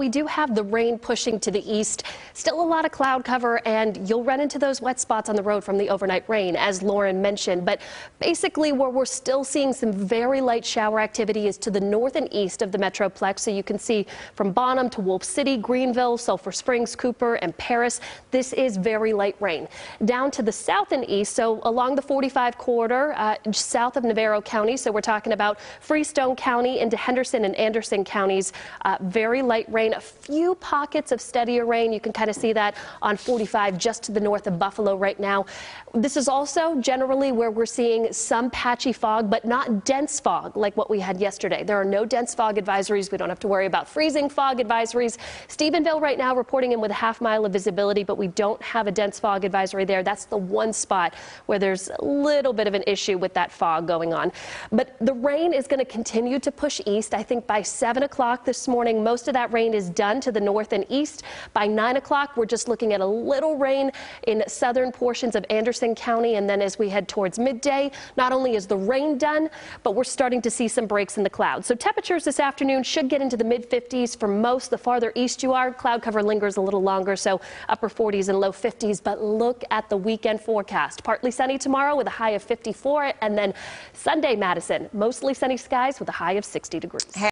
We do have the rain pushing to the east. Still a lot of cloud cover, and you'll run into those wet spots on the road from the overnight rain, as Lauren mentioned. But basically, where we're still seeing some very light shower activity is to the north and east of the Metroplex. So you can see from Bonham to Wolf City, Greenville, Sulphur Springs, Cooper, and Paris. This is very light rain. Down to the south and east, so along the 45 corridor, uh, south of Navarro County. So we're talking about Freestone County into Henderson and Anderson counties. Uh, very light rain rain, a few pockets of steadier rain. You can kind of see that on 45 just to the north of Buffalo right now. This is also generally where we're seeing some patchy fog, but not dense fog like what we had yesterday. There are no dense fog advisories. We don't have to worry about freezing fog advisories. Stephenville right now reporting in with a half mile of visibility, but we don't have a dense fog advisory there. That's the one spot where there's a little bit of an issue with that fog going on. But the rain is going to continue to push east. I think by 7 o'clock this morning, most of that rain is done to the north and east. By 9 o'clock, we're just looking at a little rain in southern portions of Anderson County. And then as we head towards midday, not only is the rain done, but we're starting to see some breaks in the clouds. So temperatures this afternoon should get into the mid 50s for most. The farther east you are, cloud cover lingers a little longer, so upper 40s and low 50s. But look at the weekend forecast. Partly sunny tomorrow with a high of 54, and then Sunday, Madison, mostly sunny skies with a high of 60 degrees.